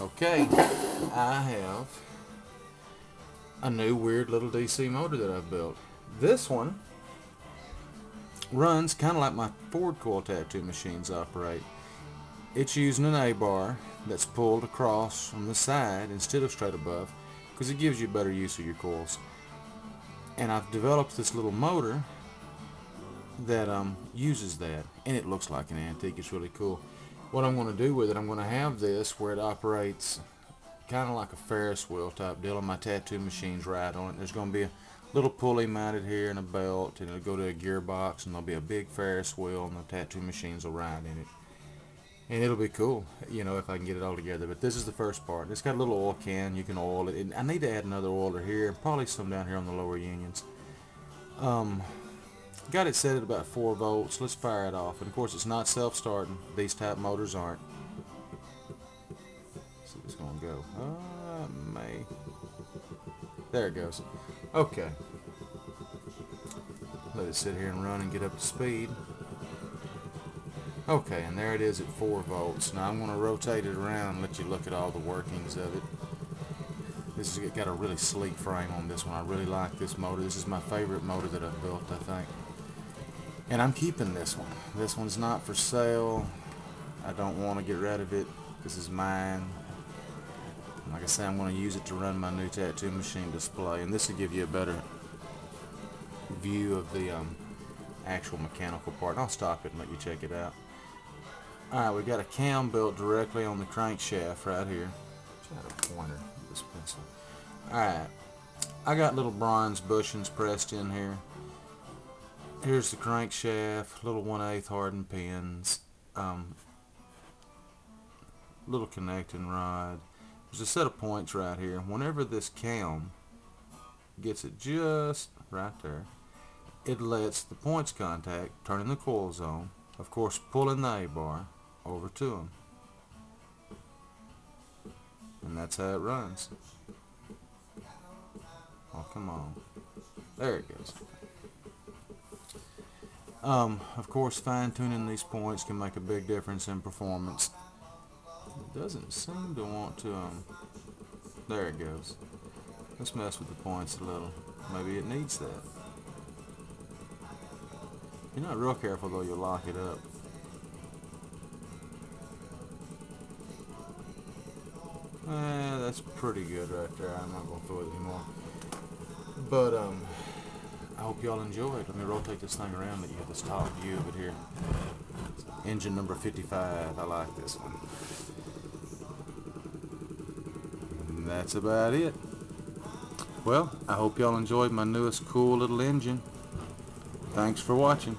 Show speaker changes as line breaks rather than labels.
Okay, I have a new weird little DC motor that I've built. This one runs kind of like my Ford coil tattoo machines operate. It's using an A-bar that's pulled across from the side instead of straight above because it gives you better use of your coils. And I've developed this little motor that um, uses that and it looks like an antique. It's really cool what I'm going to do with it, I'm going to have this where it operates kind of like a Ferris wheel type deal, and my tattoo machine's right on it. There's going to be a little pulley mounted here and a belt, and it'll go to a gearbox, and there'll be a big Ferris wheel, and the tattoo machines will ride in it. And it'll be cool, you know, if I can get it all together. But this is the first part. It's got a little oil can. You can oil it. And I need to add another oiler here, probably some down here on the lower unions. Um, Got it set at about 4 volts. Let's fire it off. And of course it's not self-starting. These type motors aren't. Let's see if it's going to go. Uh, may. There it goes. Okay. Let it sit here and run and get up to speed. Okay, and there it is at 4 volts. Now I'm going to rotate it around and let you look at all the workings of it. This has got a really sleek frame on this one. I really like this motor. This is my favorite motor that I've built, I think. And I'm keeping this one. This one's not for sale. I don't want to get rid of it. This is mine. Like I say, I'm going to use it to run my new tattoo machine display. And this will give you a better view of the um, actual mechanical part. I'll stop it and let you check it out. Alright, we've got a cam built directly on the crankshaft right here. Try a pointer this pencil. Alright, I got little bronze bushings pressed in here. Here's the crankshaft, little 1 8 hardened pins, um, little connecting rod. There's a set of points right here. Whenever this cam gets it just right there, it lets the points contact, turning the coils on, of course pulling the A-bar over to them. And that's how it runs. Oh, come on. There it goes. Um, of course, fine-tuning these points can make a big difference in performance. It doesn't seem to want to, um, there it goes. Let's mess with the points a little. Maybe it needs that. You're not real careful though, you'll lock it up. Eh, that's pretty good right there. I'm not going to throw it anymore. But, um, I hope y'all enjoyed. Let me rotate this thing around that you have this top view of it here. Engine number 55. I like this one. And that's about it. Well, I hope y'all enjoyed my newest cool little engine. Thanks for watching.